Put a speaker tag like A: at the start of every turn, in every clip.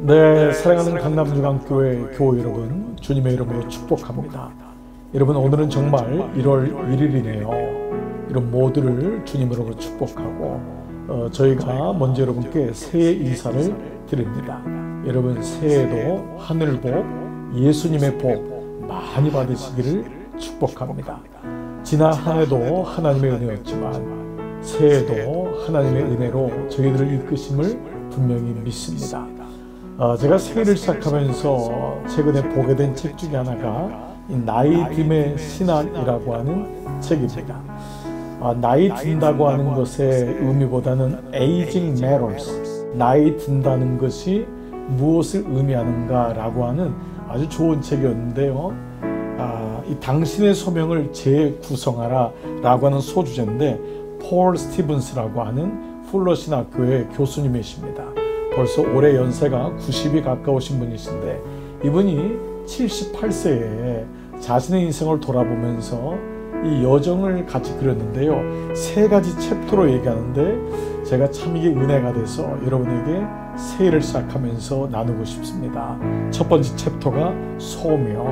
A: 네, 사랑하는 강남중앙교회 교회 여러분, 주님의 이름으로 축복합니다. 여러분, 오늘은 정말 1월 1일이네요. 이런 모두를 주님으로 축복하고, 어, 저희가 먼저 여러분께 새해 인사를 드립니다. 여러분, 새해도 하늘 복, 예수님의 복 많이 받으시기를 축복합니다. 지난 한 해도 하나님의 은혜였지만, 새해도 하나님의 은혜로 저희들을 이끄심을 분명히 믿습니다. 어, 제가 새해를 시작하면서 최근에 보게 된 책 중에 하나가 나이 듦의 신앙이라고 하는 책입니다. 어, 나이 든다고 하는 것의 의미보다는 aging matters, 나이 든다는 것이 무엇을 의미하는가라고 하는 아주 좋은 책이었는데요. 아, 이 당신의 소명을 재구성하라 라고 하는 소주제인데 폴 스티븐스라고 하는 풀러 신학교의 교수님이십니다. 벌써 올해 연세가 90이 가까우신 분이신데 이분이 78세에 자신의 인생을 돌아보면서 이 여정을 같이 그렸는데요. 세 가지 챕터로 얘기하는데 제가 참 이게 은혜가 돼서 여러분에게 새해를 시작하면서 나누고 싶습니다. 첫 번째 챕터가 소명.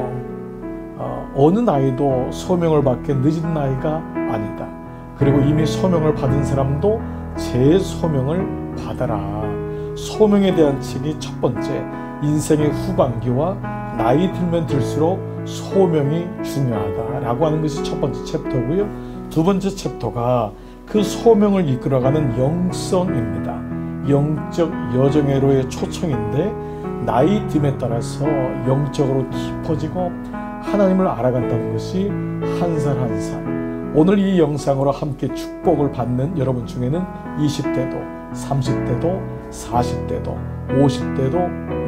A: 어, 어느 나이도 소명을 받기 늦은 나이가 아니다. 그리고 이미 소명을 받은 사람도 제 소명을 받아라. 소명에 대한 책이 첫 번째, 인생의 후반기와 나이 들면 들수록 소명이 중요하다라고 하는 것이 첫 번째 챕터고요. 두 번째 챕터가 그 소명을 이끌어가는 영성입니다. 영적 여정회로의 초청인데 나이 듦에 따라서 영적으로 깊어지고 하나님을 알아간다는 것이 한 살 한 살. 오늘 이 영상으로 함께 축복을 받는 여러분 중에는 20대도 30대도 40대도 50대도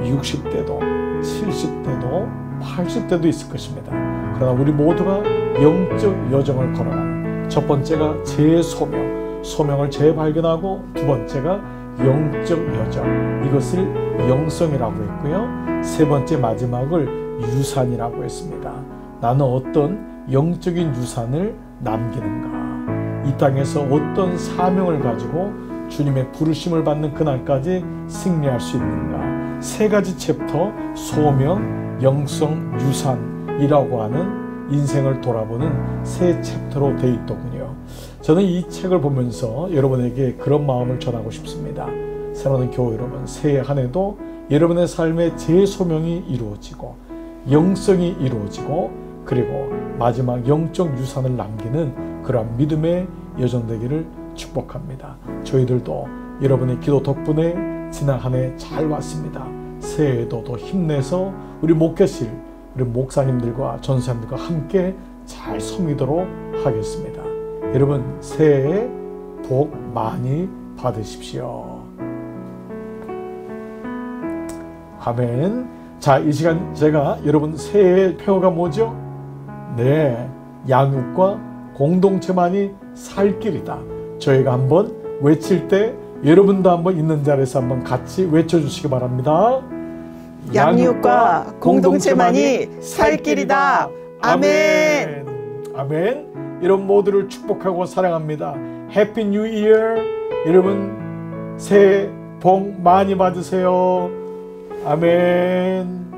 A: 60대도 70대도 80대도 있을 것입니다. 그러나 우리 모두가 영적 여정을 걸어가는 첫 번째가 재소명, 소명을 재발견하고 두 번째가 영적 여정, 이것을 영성이라고 했고요. 세 번째 마지막을 유산이라고 했습니다. 나는 어떤 영적인 유산을 남기는가? 이 땅에서 어떤 사명을 가지고 주님의 부르심을 받는 그날까지 승리할 수 있는가? 세 가지 챕터 소명, 영성, 유산이라고 하는 인생을 돌아보는 세 챕터로 되어 있더군요. 저는 이 책을 보면서 여러분에게 그런 마음을 전하고 싶습니다. 사랑하는 교회 여러분, 새해 한 해도 여러분의 삶의 재소명이 이루어지고 영성이 이루어지고 그리고 마지막 영적 유산을 남기는 그러한 믿음의 여정 되기를 축복합니다. 저희들도 여러분의 기도 덕분에 지난 한 해 잘 왔습니다. 새해에도 더 힘내서 우리 목회실, 우리 목사님들과 전사님들과 함께 잘 섬기도록 하겠습니다. 여러분 새해 복 많이 받으십시오. 아멘. 자, 이 시간 제가 여러분 새해의 표어가 뭐죠? 네, 양육과 공동체만이 살 길이다. 저희가 한번 외칠 때 여러분도 한번 있는 자리에서 한번 같이 외쳐주시기 바랍니다.
B: 양육과 공동체만이 살 길이다. 아멘.
A: 아멘. 여러분 모두를 축복하고 사랑합니다. Happy New Year. 여러분 새해 복 많이 받으세요. 아멘.